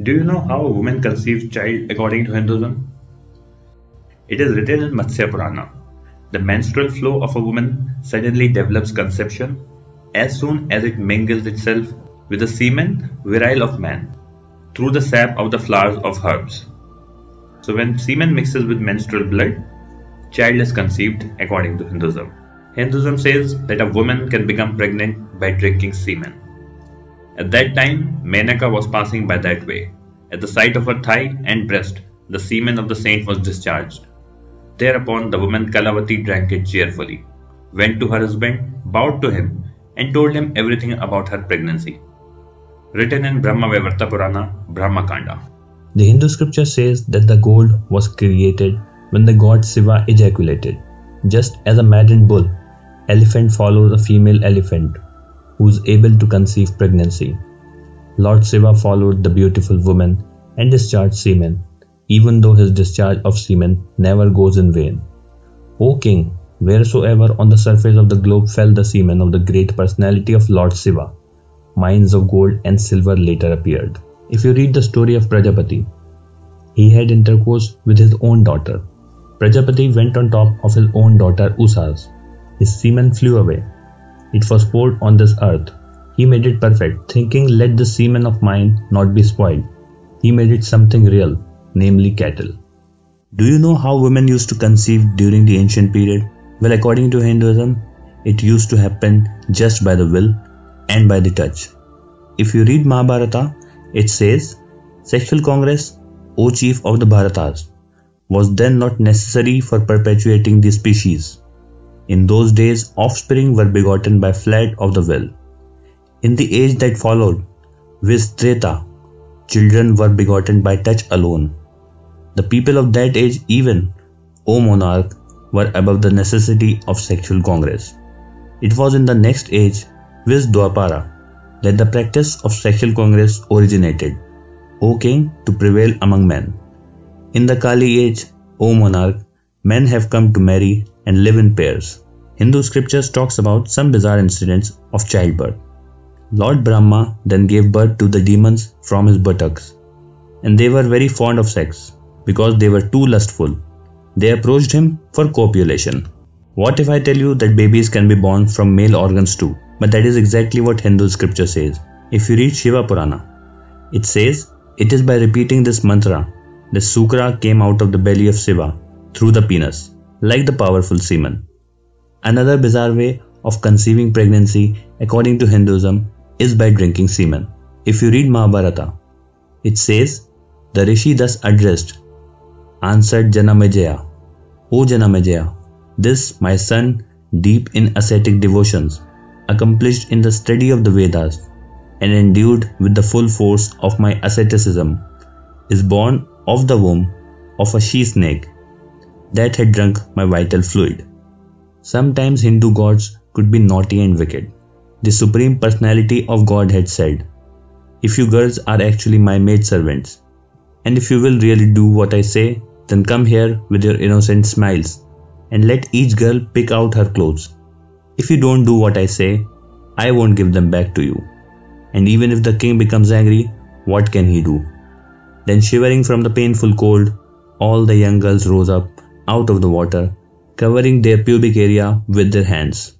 Do you know how a woman conceives child according to Hinduism? It is written in Matsya Purana. The menstrual flow of a woman suddenly develops conception as soon as it mingles itself with the semen virile of man through the sap of the flowers of herbs. So when semen mixes with menstrual blood, child is conceived according to Hinduism. Hinduism says that a woman can become pregnant by drinking semen. At that time, Menaka was passing by that way. At the sight of her thigh and breast, the semen of the saint was discharged. Thereupon, the woman Kalavati drank it cheerfully, went to her husband, bowed to him, and told him everything about her pregnancy. Written in Brahma Vaivarta Purana, Brahma Kanda. The Hindu scripture says that the gold was created when the god Shiva ejaculated. Just as a maddened bull, elephant follows a female elephant who is able to conceive pregnancy. Lord Shiva followed the beautiful woman and discharged semen, even though his discharge of semen never goes in vain. O king, wheresoever on the surface of the globe fell the semen of the great personality of Lord Shiva, mines of gold and silver later appeared. If you read the story of Prajapati, he had intercourse with his own daughter. Prajapati went on top of his own daughter Usha's. His semen flew away. It was poured on this earth. He made it perfect, thinking, Let the semen of mine not be spoiled. He made it something real, namely cattle. Do you know how women used to conceive during the ancient period? Well, according to Hinduism, it used to happen just by the will and by the touch. If you read Mahabharata, it says, Sexual congress, O chief of the Bharatas, was then not necessary for perpetuating the species. In those days, offspring were begotten by flight of the will. In the age that followed, viz. Treta, children were begotten by touch alone. The people of that age, even, O monarch, were above the necessity of sexual congress. It was in the next age, viz. Dwapara, that the practice of sexual congress originated, O king, to prevail among men. In the Kali age, O monarch, men have come to marry and live in pairs. Hindu scriptures talks about some bizarre incidents of childbirth. Lord Brahma then gave birth to the demons from his buttocks, and they were very fond of sex because they were too lustful. They approached him for copulation. What if I tell you that babies can be born from male organs too? But that is exactly what Hindu scripture says. If you read Shiva Purana, it says it is by repeating this mantra that Sukra came out of the belly of Shiva through the penis like the powerful semen. Another bizarre way of conceiving pregnancy, according to Hinduism, is by drinking semen. If you read Mahabharata, it says, The Rishi thus addressed, answered Janamejaya, O Janamejaya, this my son, deep in ascetic devotions, accomplished in the study of the Vedas, and endued with the full force of my asceticism, is born of the womb of a she snake that had drunk my vital fluid. Sometimes Hindu gods could be naughty and wicked. The Supreme Personality of God had said, If you girls are actually my maid servants, and if you will really do what I say, then come here with your innocent smiles, and let each girl pick out her clothes. If you don't do what I say, I won't give them back to you. And even if the king becomes angry, what can he do? Then, shivering from the painful cold, all the young girls rose up out of the water, covering their pubic area with their hands.